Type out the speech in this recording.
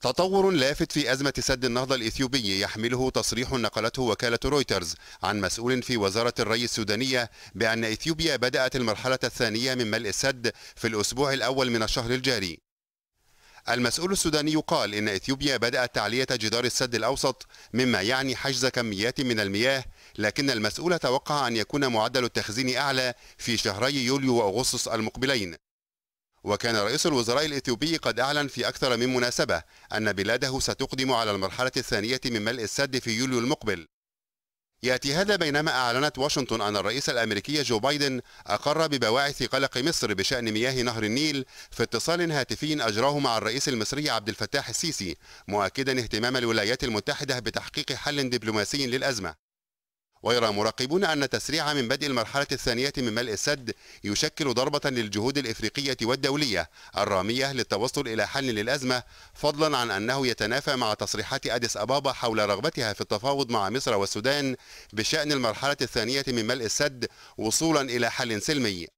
تطور لافت في أزمة سد النهضة الإثيوبي يحمله تصريح نقلته وكالة رويترز عن مسؤول في وزارة الري السودانية بأن إثيوبيا بدأت المرحلة الثانية من ملء السد في الأسبوع الأول من الشهر الجاري. المسؤول السوداني قال إن إثيوبيا بدأت تعلية جدار السد الأوسط مما يعني حجز كميات من المياه لكن المسؤول توقع أن يكون معدل التخزين أعلى في شهري يوليو وأغسطس المقبلين. وكان رئيس الوزراء الإثيوبي قد أعلن في أكثر من مناسبة أن بلاده ستقدم على المرحلة الثانية من ملء السد في يوليو المقبل. يأتي هذا بينما أعلنت واشنطن أن الرئيس الأمريكي جو بايدن أقر ببواعث قلق مصر بشأن مياه نهر النيل في اتصال هاتفي أجراه مع الرئيس المصري عبد الفتاح السيسي مؤكدا اهتمام الولايات المتحدة بتحقيق حل دبلوماسي للأزمة. ويرى مراقبون أن التسريع من بدء المرحلة الثانية من ملء السد يشكل ضربة للجهود الإفريقية والدولية الرامية للتوصل إلى حل للأزمة فضلا عن أنه يتنافى مع تصريحات أديس أبابا حول رغبتها في التفاوض مع مصر والسودان بشأن المرحلة الثانية من ملء السد وصولا إلى حل سلمي.